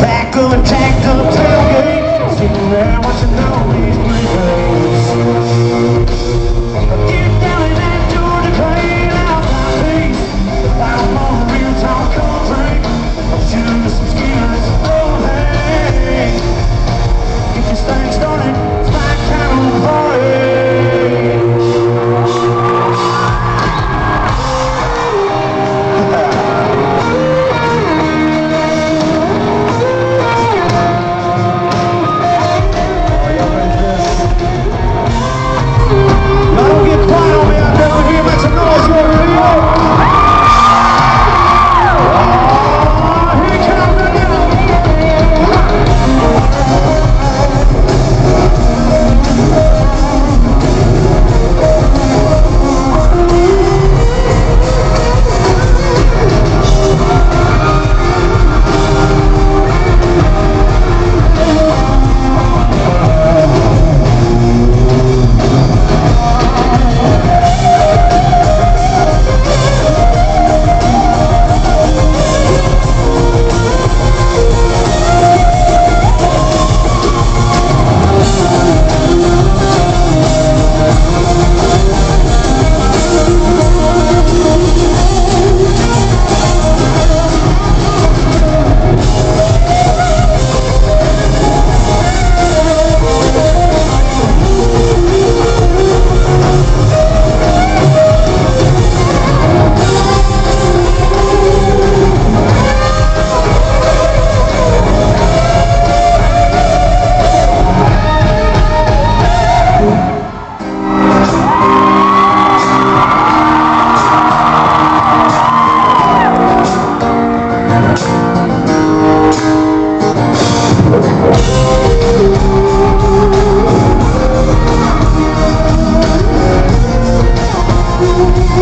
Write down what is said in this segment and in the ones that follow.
Back of a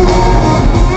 Oh, my God.